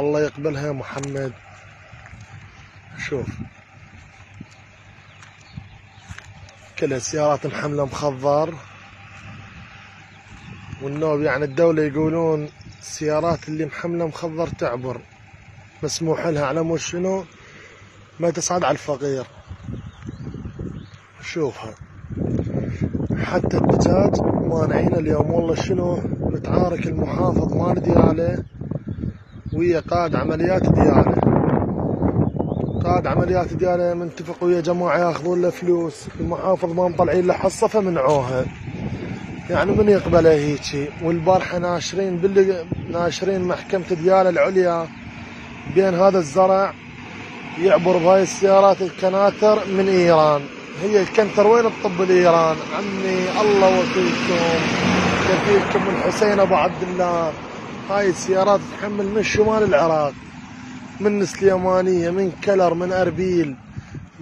الله يقبلها يا محمد. شوف. كلها سيارات محملة مخضر. والنوب يعني الدولة يقولون السيارات اللي محملة مخضر تعبر. مسموح لها على مو شنو؟ ما تصعد على الفقير. شوفها. حتى الدجاج مانعين اليوم. والله شنو؟ متعارك المحافظ مال دياله ويا قائد عمليات دياله قائد عمليات دياله متفق ويا جماعة ياخذون له فلوس المحافظ ما مطلعين له حصة فمنعوها يعني من يقبلها هيجي والبارحة ناشرين بال ناشرين محكمة دياله العليا بين هذا الزرع يعبر بهاي السيارات الكناتر من إيران. هي الكنتر وين الطب الإيران؟ عمي الله وكيلكم كفيلكم من حسين أبو عبد الله. هاي السيارات تحمل من شمال العراق من سليمانيه من كلر من أربيل.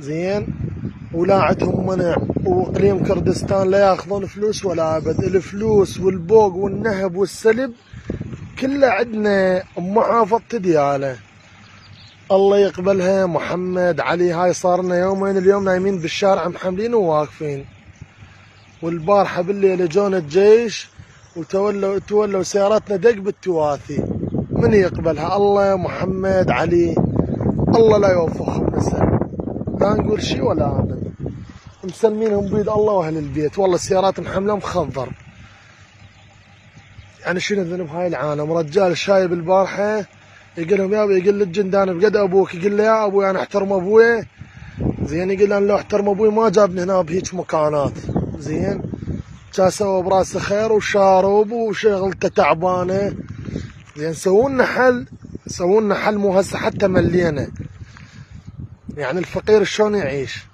زين؟ ولا عندهم منع. وأقليم كردستان لا يأخذون فلوس ولا ابد الفلوس والبوق والنهب والسلب كله عندنا محافظة دياله الله يقبلها. محمد علي هاي صار لنا يومين اليوم نايمين بالشارع محملين وواقفين. والبارحة بالليل اجونا الجيش وتولوا تولوا سياراتنا دق بالتواثي. من يقبلها؟ الله يا محمد علي. الله لا يوفقهم نسأل. لا نقول شيء ولا ابد مسلمينهم بيد الله وأهل البيت. والله السيارات محمله مخضر. يعني شنو ذنب هاي العالم؟ رجال شايب البارحة يقول لهم يابا يقول للجندان بقد أبوك. يقول له يا أبوي أنا أحترم أبوي. زين يقول أنا لو أحترم أبوي ما جابني هنا بهيج مكانات. زين. كان سوى براسه خير وشارب وشغلته تعبانه زين سووا لنا حل سووا حل مو هسه حتى ملينا يعني الفقير شلون يعيش؟